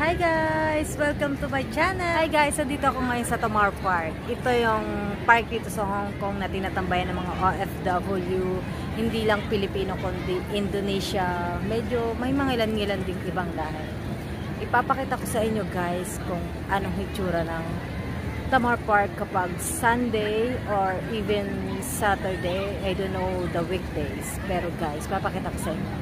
Hi guys! Welcome to my channel! Hi guys! Andito ako ngayon sa Tamar Park. Ito yung park dito sa Hong Kong na tinatambayan ng mga OFW. Hindi lang Pilipino kundi Indonesia. Medyo may mga ilan-ilan ding ibang lahi. Ipapakita ko sa inyo guys kung anong hitsura ng Tamar Park kapag Sunday or even Saturday. I don't know the weekdays. Pero guys, papakita ko sa inyo.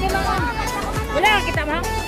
Wala, kita mo?